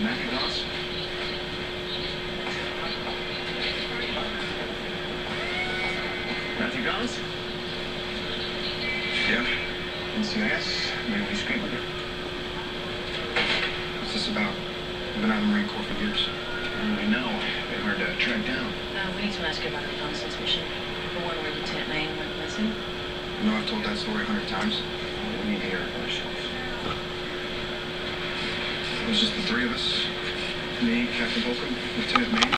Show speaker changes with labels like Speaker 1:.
Speaker 1: Matthew Goss?
Speaker 2: Yep.
Speaker 1: NCIS, mainly screenwriter.
Speaker 2: What's this about? I've been out in the Marine Corps for years.
Speaker 1: I know. Been hard to track down.
Speaker 3: Uh, we need to ask you about Alphonse's mission. The one where Lieutenant Mayne went missing.
Speaker 2: No, I've told that story a hundred times. It was just the three of us. Me, Captain Holcomb, Lieutenant Maine.